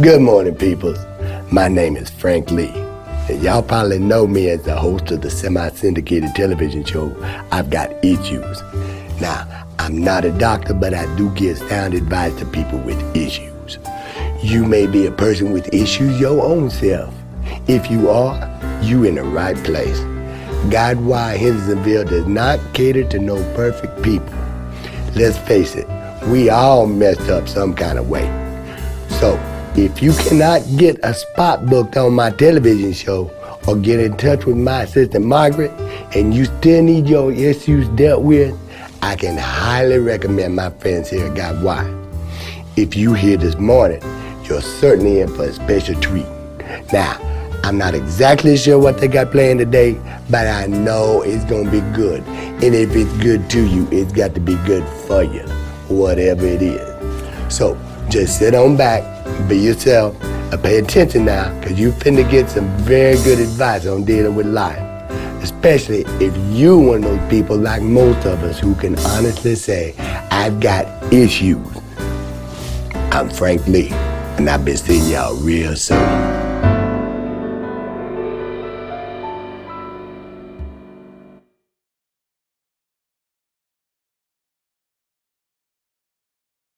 Good morning, people. My name is Frank Lee. And y'all probably know me as the host of the semi-syndicated television show, I've Got Issues. Now, I'm not a doctor, but I do give sound advice to people with issues. You may be a person with issues your own self. If you are, you in the right place. GodWhy Hendersonville does not cater to no perfect people. Let's face it, we all messed up some kind of way. So, if you cannot get a spot booked on my television show or get in touch with my assistant Margaret and you still need your issues dealt with, I can highly recommend my friends here at GodWhy. If you here this morning, you're certainly in for a special treat. Now, I'm not exactly sure what they got planned today, but I know it's gonna be good. And if it's good to you, it's got to be good for you, whatever it is. So just sit on back, be yourself, and pay attention now, because you finna get some very good advice on dealing with life. Especially if you one of those people like most of us who can honestly say, I've got issues. I'm Frank Lee, and I've been seeing y'all real soon.